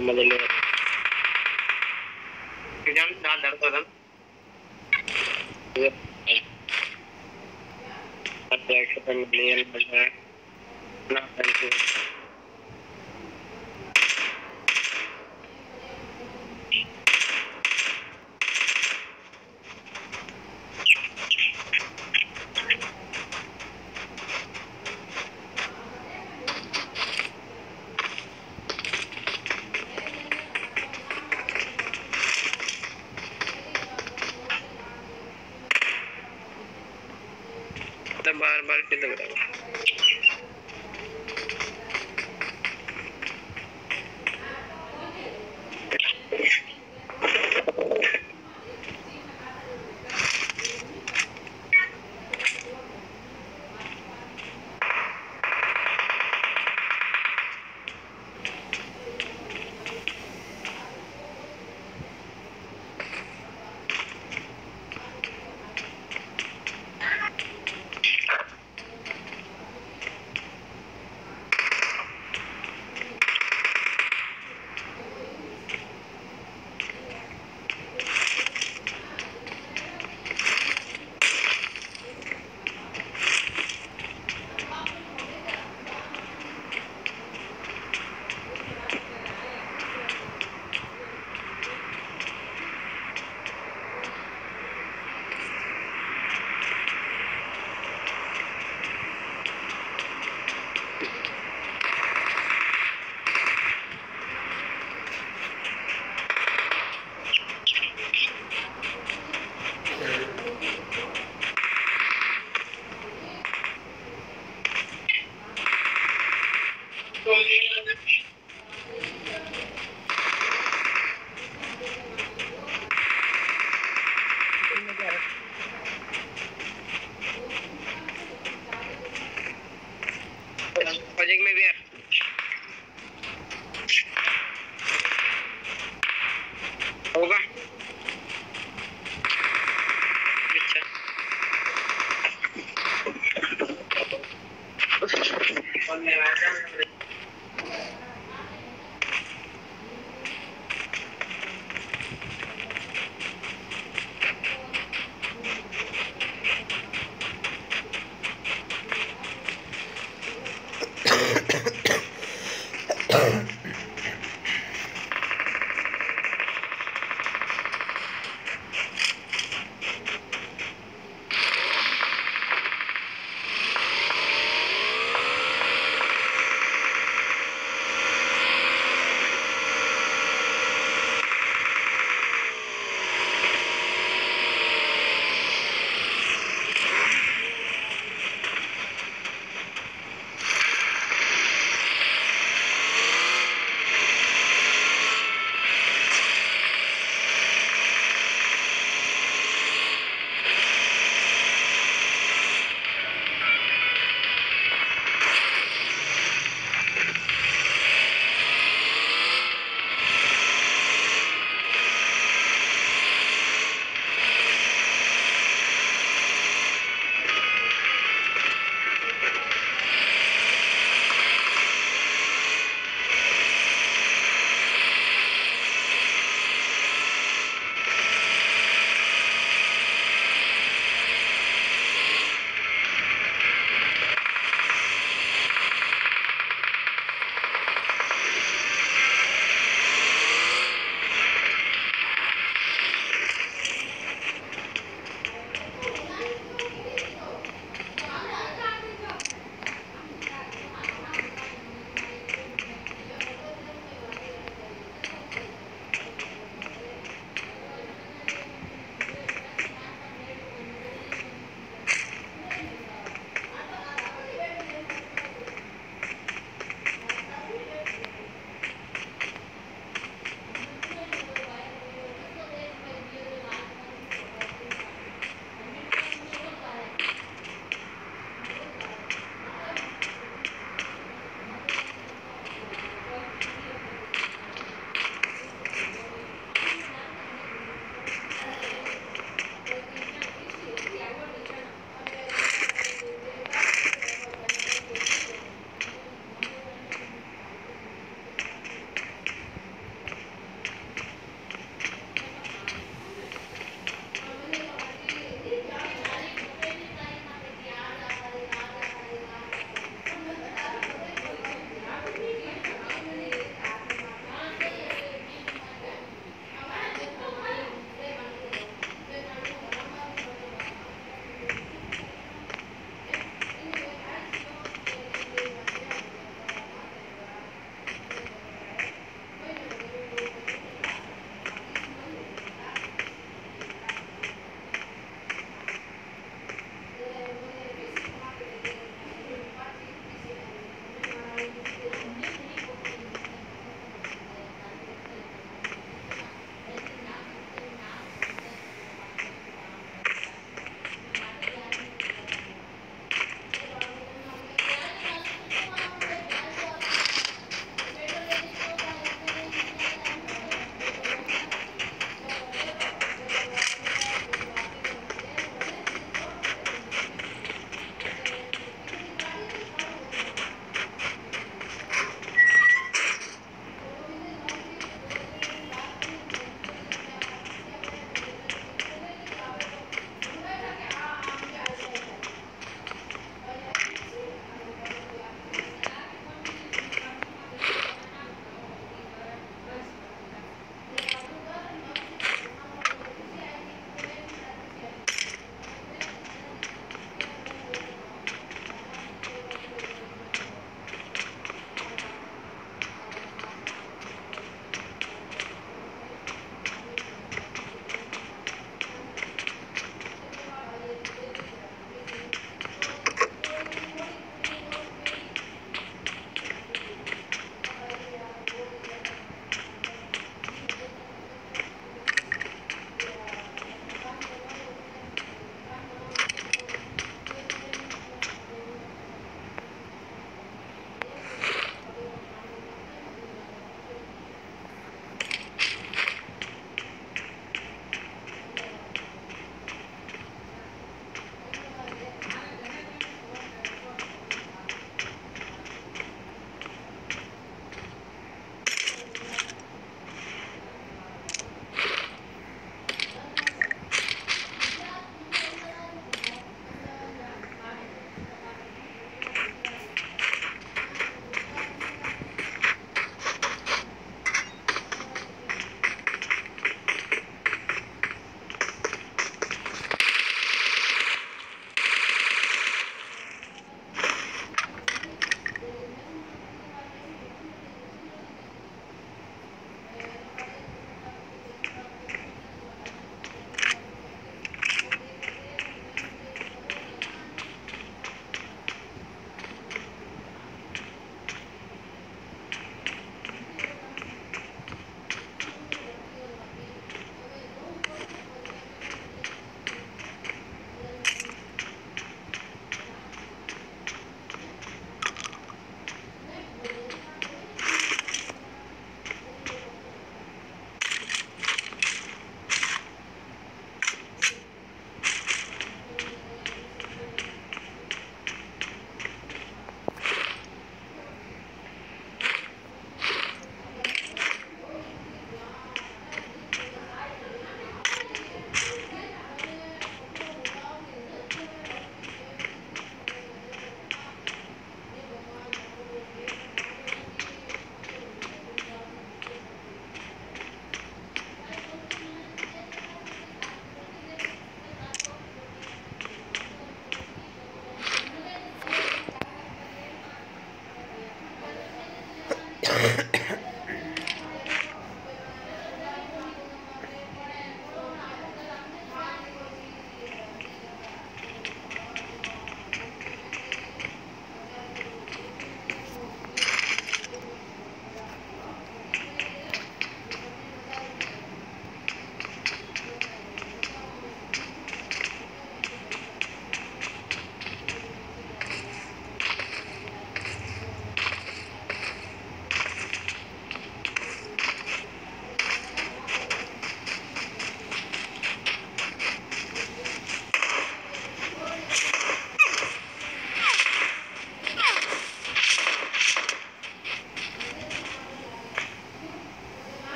दबाएगा मैं मदद ले जान दाल दर्द होता अध्यक्ष বার বার টিপতে পারবো over